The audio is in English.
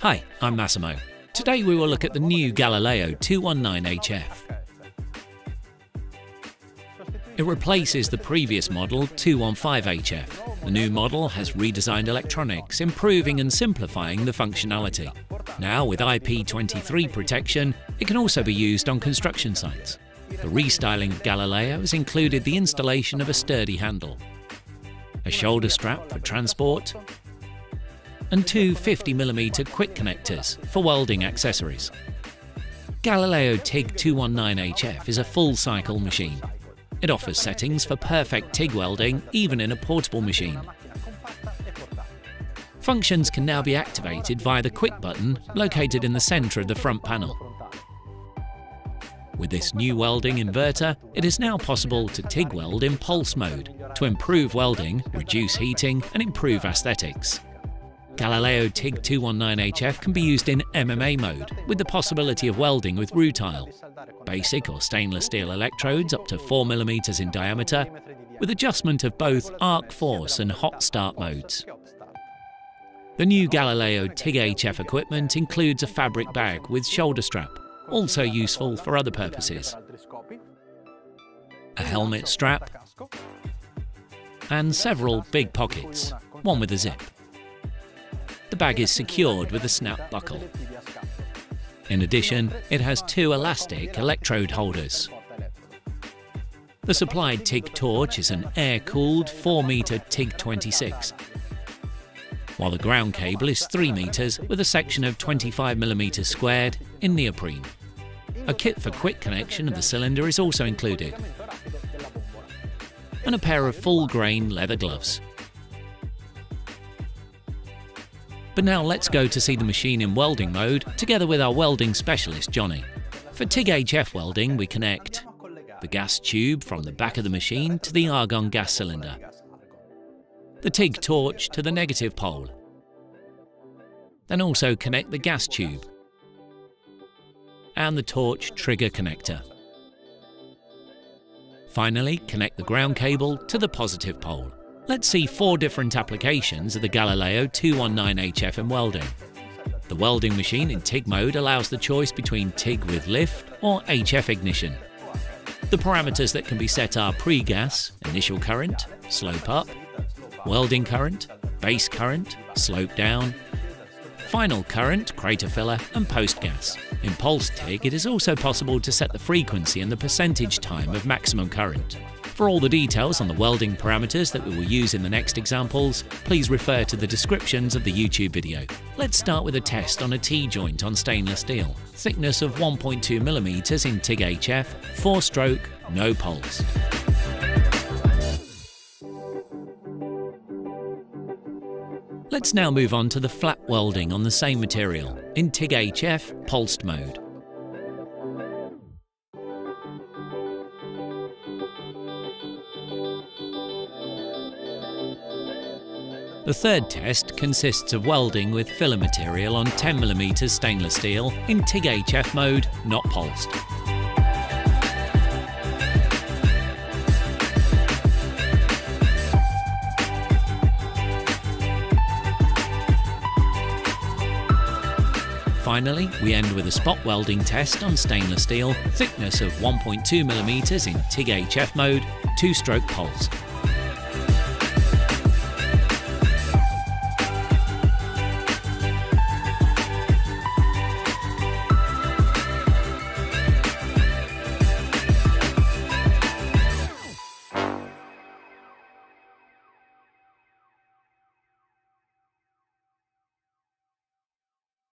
Hi, I'm Massimo. Today we will look at the new Galileo 219HF. It replaces the previous model 215HF. The new model has redesigned electronics, improving and simplifying the functionality. Now, with IP23 protection, it can also be used on construction sites. The restyling of Galileo has included the installation of a sturdy handle, a shoulder strap for transport, and two 50mm quick connectors for welding accessories. Galileo TIG 219HF is a full cycle machine. It offers settings for perfect TIG welding even in a portable machine. Functions can now be activated via the quick button located in the centre of the front panel. With this new welding inverter, it is now possible to TIG weld in pulse mode to improve welding, reduce heating and improve aesthetics. Galileo TIG 219HF can be used in MMA mode, with the possibility of welding with rutile. Basic or stainless steel electrodes up to 4mm in diameter, with adjustment of both arc force and hot start modes. The new Galileo TIG HF equipment includes a fabric bag with shoulder strap, also useful for other purposes, a helmet strap, and several big pockets, one with a zip. The bag is secured with a snap buckle. In addition, it has two elastic electrode holders. The supplied TIG torch is an air-cooled 4-metre TIG-26, while the ground cable is 3 metres with a section of 25mm squared in neoprene. A kit for quick connection of the cylinder is also included, and a pair of full-grain leather gloves. But now let's go to see the machine in welding mode together with our welding specialist Johnny. For TIG HF welding we connect the gas tube from the back of the machine to the argon gas cylinder, the TIG torch to the negative pole, then also connect the gas tube and the torch trigger connector. Finally, connect the ground cable to the positive pole. Let's see four different applications of the Galileo 219HF in welding. The welding machine in TIG mode allows the choice between TIG with lift or HF ignition. The parameters that can be set are pre-gas, initial current, slope up, welding current, base current, slope down, final current, crater filler, and post-gas. In pulse TIG, it is also possible to set the frequency and the percentage time of maximum current. For all the details on the welding parameters that we will use in the next examples, please refer to the descriptions of the YouTube video. Let's start with a test on a T-joint on stainless steel. Thickness of 1.2mm in TIG HF, 4-stroke, no pulse. Let's now move on to the flat welding on the same material, in TIG HF pulsed mode. The third test consists of welding with filler material on 10mm stainless steel in TIG HF mode, not pulsed. Finally, we end with a spot welding test on stainless steel, thickness of 1.2mm in TIG HF mode, two-stroke pulsed.